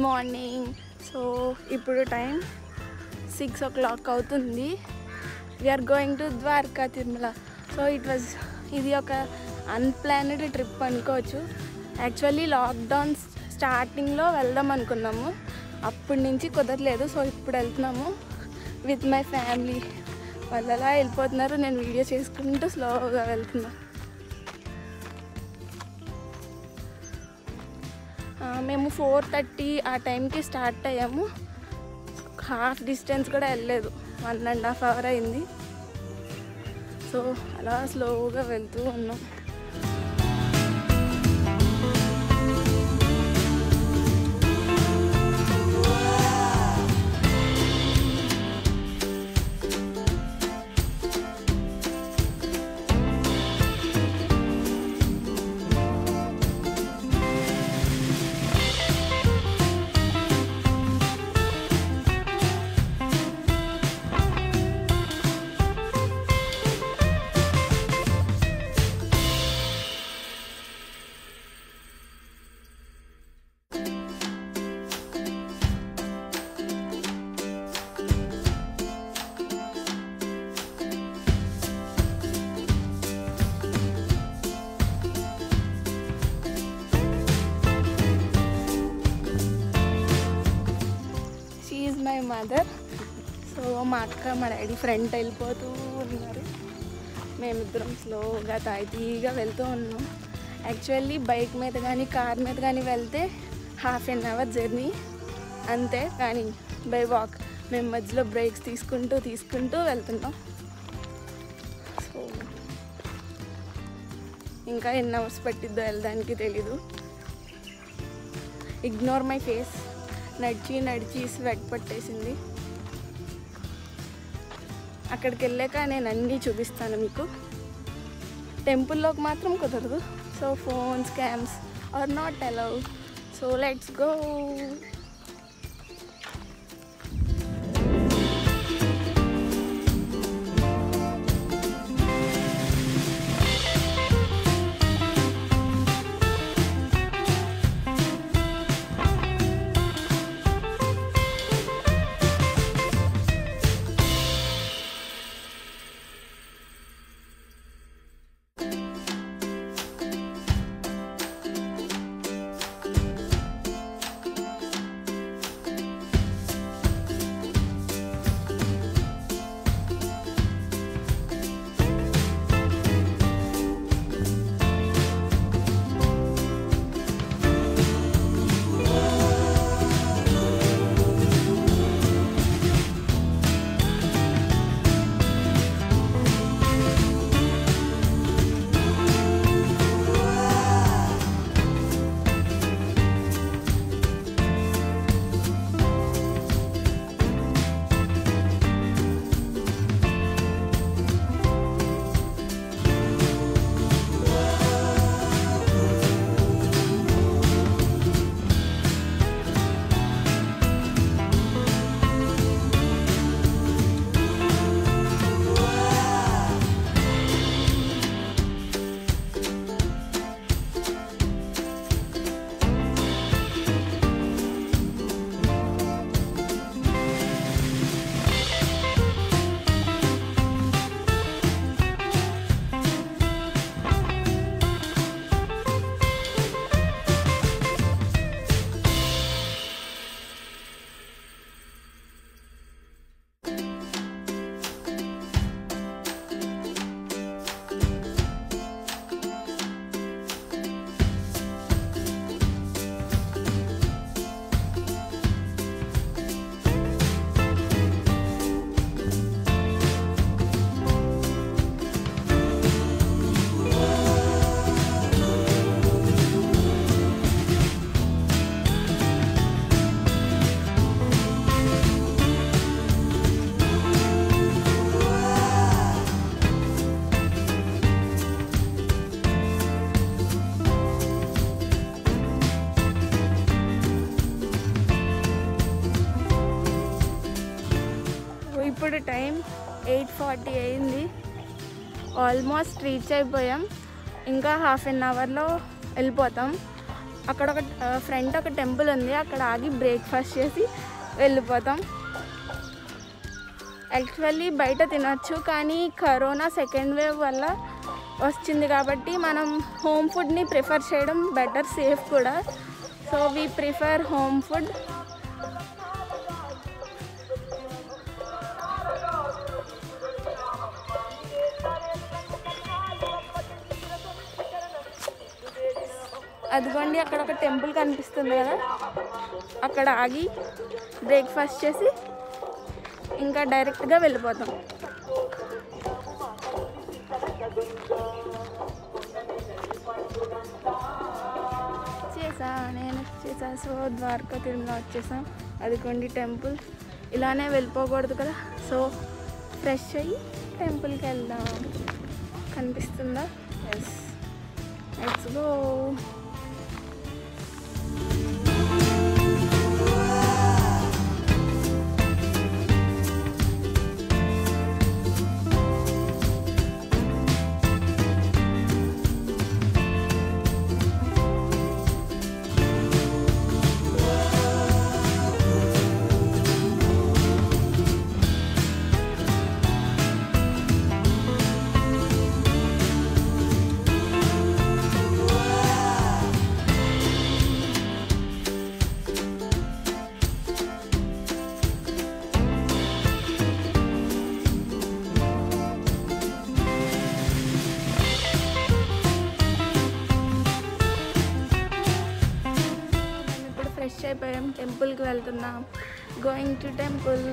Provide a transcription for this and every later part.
Good morning so ఇప్పుడు time six o'clock అవుతుంది we're going to Dwaraka Tirumala so it was ఇది ఒక unplanned trip అనుకోవచ్చు. Actually lockdown స్టార్టింగ్లో వెళ్దాం అనుకున్నాము. అప్పటి నుంచి కుదరలేదు. సో ఇప్పుడు వెళ్తున్నాము విత్ మై ఫ్యామిలీ వాళ్ళు అలా వెళ్ళిపోతున్నారు. నేను వీడియో చేసుకుంటూ స్లోగా వెళ్తున్నాను మేము ఫోర్ థర్టీ ఆ టైంకి స్టార్ట్ అయ్యాము. హాఫ్ డిస్టెన్స్ కూడా వెళ్ళలేదు. వన్ అండ్ హాఫ్ అవర్ అయింది. సో అలా స్లోగా వెళ్తూ ఉన్నాం. అక్క మా డాడీ ఫ్రంట్ వెళ్ళిపోతూ ఉన్నారు. మేమిద్దరం స్లోగా తాయితీగా వెళ్తూ ఉన్నాం. యాక్చువల్లీ బైక్ మీద కానీ కార్ మీద కానీ వెళ్తే హాఫ్ అన్ అవర్ జర్నీ. అంతే కానీ బై వాక్. మేము మధ్యలో బ్రేక్స్ తీసుకుంటూ తీసుకుంటూ వెళ్తున్నాం. సో ఇంకా ఎన్ని అవర్స్ పట్టిద్దో వెళ్ళడానికి తెలీదు. ఇగ్నోర్ మై ఫేస్ నడిచి నడిచి స్వెట్ పట్టేసింది. అక్కడికి వెళ్ళాక నేను అన్నీ చూపిస్తాను మీకు. టెంపుల్లోకి మాత్రం కుదరదు. So phones cams are not allow so let's go. Almost reach అయిపోయాం. ఇంకా హాఫ్ అన్ అవర్లో వెళ్ళిపోతాం. అక్కడ ఒక ఫ్రంట్ ఒక టెంపుల్ ఉంది. అక్కడ ఆగి బ్రేక్ఫాస్ట్ చేసి వెళ్ళిపోతాం. యాక్చువల్లీ బయట తినొచ్చు కానీ కరోనా సెకండ్ వేవ్ వల్ల వచ్చింది కాబట్టి మనం హోమ్ ఫుడ్ని ప్రిఫర్ చేయడం బెటర్ సేఫ్ కూడా. So we prefer home food. అదిగోండి అక్కడ ఒక టెంపుల్ కనిపిస్తుంది కదా. అక్కడ ఆగి బ్రేక్ఫాస్ట్ చేసి ఇంకా డైరెక్ట్గా వెళ్ళిపోతాం. చేసా నేను చేసా సో ద్వారకా తిరుమల వచ్చేసాం. అదిగోండి టెంపుల్. ఇలానే వెళ్ళిపోకూడదు కదా. సో ఫ్రెష్ అయ్యి టెంపుల్కి వెళ్దాం. కనిపిస్తుందా? ఎస్ లెట్స్ గో టెంపుల్కి వెళ్తున్నాం గోయింగ్ టు టెంపుల్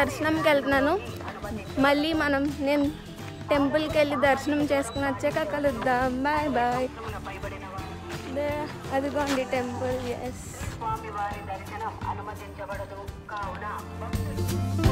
దర్శనంకి వెళ్తున్నాను. మళ్ళీ మనం నేను టెంపుల్కి వెళ్ళి దర్శనం చేసుకుని వచ్చాక కలుద్దాం. Bye bye. అదిగోండి టెంపుల్. ఎస్ దర్శనం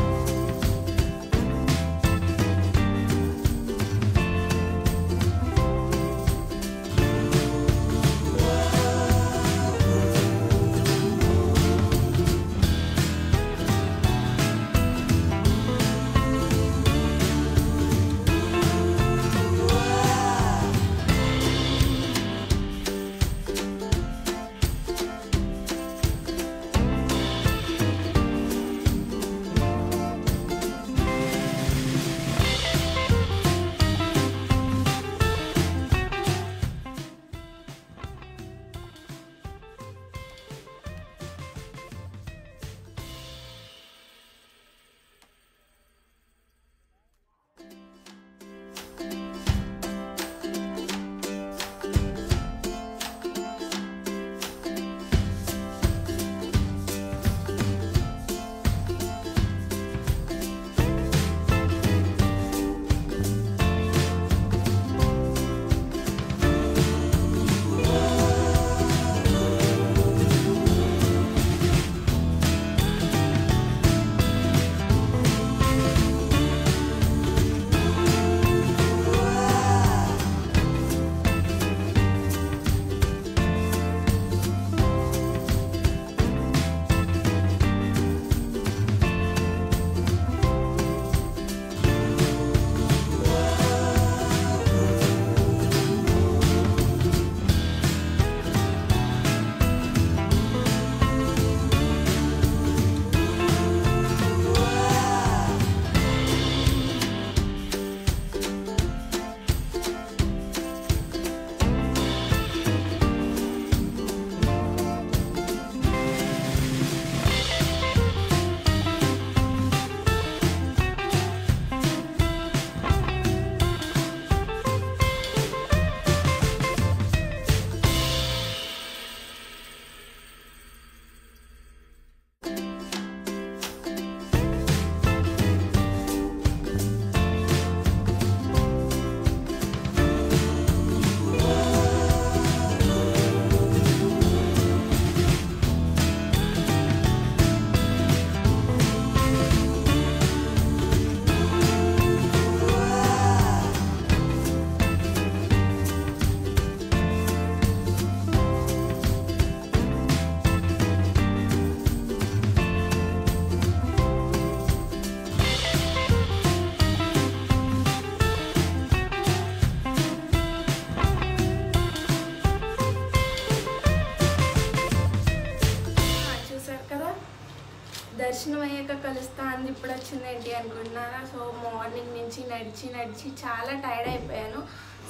దర్శనం అయ్యాక కలుస్తా అంది. ఇప్పుడు వచ్చిందేంటి అనుకుంటున్నారా? సో మార్నింగ్ నుంచి నడిచి నడిచి చాలా టైర్డ్ అయిపోయాను.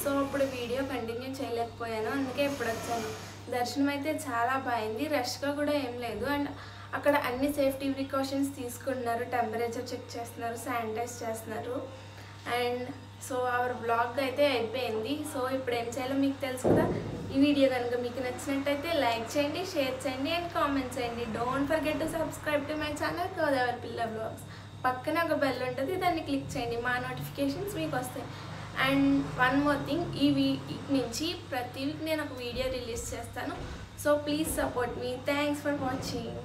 సో ఇప్పుడు వీడియో కంటిన్యూ చేయలేకపోయాను. అందుకే ఇప్పుడు వచ్చాను దర్శనం అయితే చాలా బాగుంది. రష్గా కూడా ఏం లేదు. అండ్ అక్కడ అన్ని సేఫ్టీ ప్రికాషన్స్ తీసుకుంటున్నారు. టెంపరేచర్ చెక్ చేస్తున్నారు శానిటైజ్ చేస్తున్నారు. అండ్ సో అవర్ బ్లాగ్ అయితే అయిపోయింది. సో ఇప్పుడు ఏం చేయాలో మీకు తెలుసు కదా ఈ వీడియో కనుక మీకు నచ్చినట్టయితే లైక్ చేయండి షేర్ చేయండి అండ్ కామెంట్ చేయండి. Don't forget to subscribe to my channel Godavari Pilla blogs పక్కన ఒక బెల్ ఉంటుంది దాన్ని క్లిక్ చేయండి. మా నోటిఫికేషన్స్ మీకు వస్తాయి. అండ్ వన్ మోర్ థింగ్ ఈ వీక్ నుంచి ప్రతి వీక్ నేను ఒక వీడియో రిలీజ్ చేస్తాను. సో ప్లీజ్ సపోర్ట్ మీ థ్యాంక్స్ ఫర్ వాచింగ్